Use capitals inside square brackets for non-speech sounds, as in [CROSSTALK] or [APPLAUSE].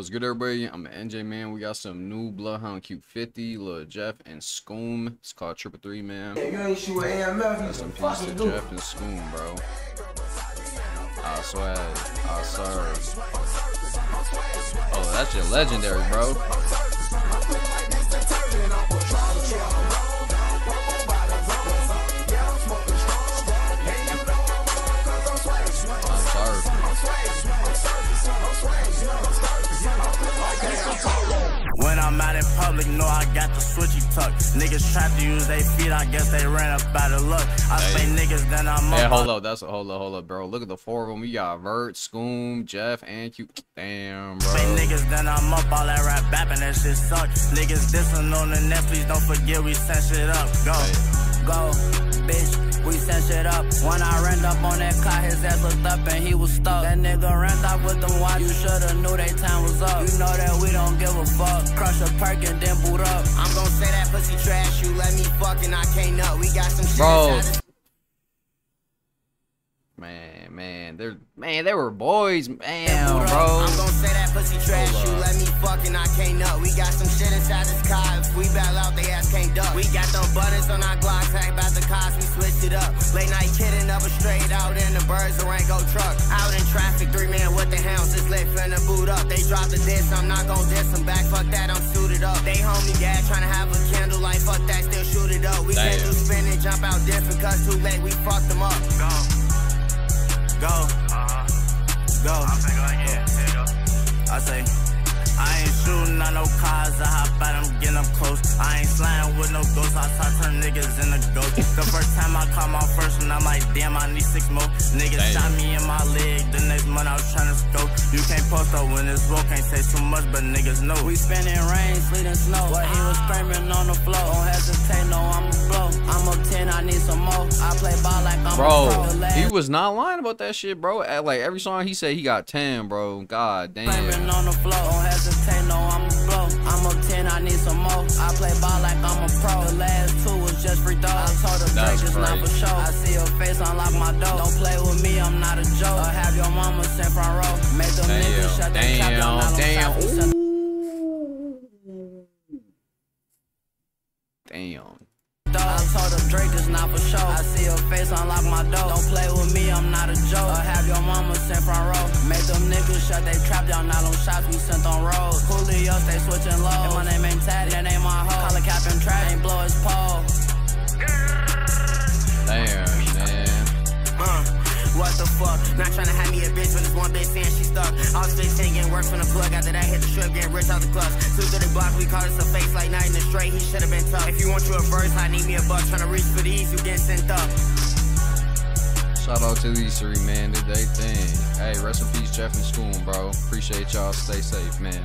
What's good, everybody? I'm an NJ Man. We got some new Bloodhound Q50, Lil Jeff and Scoom. It's called Triple Three Man. Yeah, you ain't shoot AMF, you Some peace to do. Jeff and Scoom, bro. I swear. I serve. Oh, that's your legendary, bro. I'm out in public, know I got the switchy tuck. Niggas try to use they feet, I guess they ran up out of luck. I say niggas, then I'm up. hold up. That's a hold up, hold up, bro. Look at the four of them. We got Vert, Scoom, Jeff, and Q. Damn, Say bro. niggas, then I'm up. All that rap bapping, that shit suck. Niggas dissing on the Netflix, don't forget we sent shit up. Go, go, bitch. We sent shit up. When I ran up on that car, his ass looked up and he was stuck. That nigga ran off with them watch. You shoulda knew they time was up. You know that we don't give a fuck. Crush a perk and then boot up. I'm gon' say that pussy trash. You let me fuck and I can't up. We got some shit Bro. inside this Man, man, they're man, they were boys, man, bro. I'm gon' say that pussy trash. Hold You let me fucking, I can't up. We got some shit inside this car. If we battle out, they ass can't duck. We got them buttons on our Glock, tag about the cars, we switched it up. Late night kidding, up a straight out in the birds, Durango truck. Out in traffic, three man with the hounds, just lit finna boot up. They dropped the diss, I'm not gon' diss them back. Fuck that, I'm suited up. They homie dad tryna have a candle like fuck that, still shoot it up. We can't do spin and jump out different, cause too late, we fucked them up. Go. Go. Go. I say, I ain't shooting on no cars. I hop out, I'm getting up close. I ain't sliding with no ghosts. I start turn niggas in the ghost. [LAUGHS] The first time I caught my first one, I'm like, damn, I need six more. Niggas Damn. shot me in my leg. The next month I was trying to scope. You can't post up when it's roll. Can't say too much, but niggas know. We spending rain, sleet, and snow. What he was screaming on the floor. Don't hesitate, no, I'm a blow. I'm up 10, I need some more. I play ball like I'm a Bro, pro. He was not lying about that shit, bro. At, like every song he said he got ten, bro. God damn. Screaming damn. on the floor, don't hesitate, no, I'm a blow. I'm up 10, I need some more. I play ball like I'm a pro. The last two was just free throws. I told her That's break, it's not for crazy. show. I see her face, unlock my door. Don't play with me, I'm not a joke. Or have your mama sent front row. Make them niggas shut Damn, their trap down, now damn, them shots we damn. sent- Damn. I told her Drake is not for show. I see her face, unlock my door. Don't play with me, I'm not a joke. Or have your mama sent front row. Make them niggas shut they trap down. Now them shots we sent on road. Julio stay switching low. And my name ain't Taddy, that ain't my hoe. Call a cap and trap, ain't blow his the fuck? Not tryna have me a bitch when this one bitch saying she stuck. I was 15 getting work from the plug. After that, hit the strip, getting rich out the clubs. Two to the block, we call this a face like night in the straight. He should've been tough. If you want you a verse, I need me a buck. Trying to reach for these, you getting sent up. Shout out to these three, man. Did they thing. Hey, rest in peace, Jeff and Scoom, bro. Appreciate y'all. Stay safe, man.